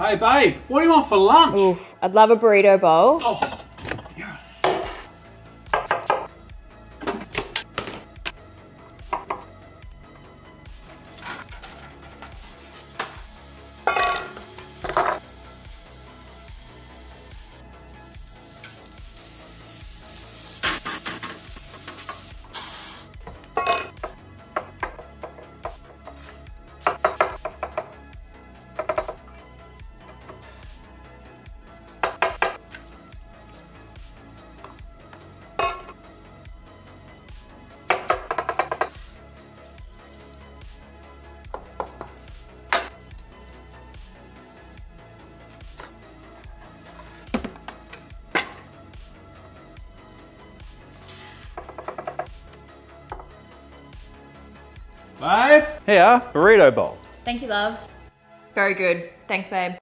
Hey, babe, what do you want for lunch? Oof, I'd love a burrito bowl. Oh, Babe, here, burrito bowl. Thank you, love. Very good. Thanks, babe.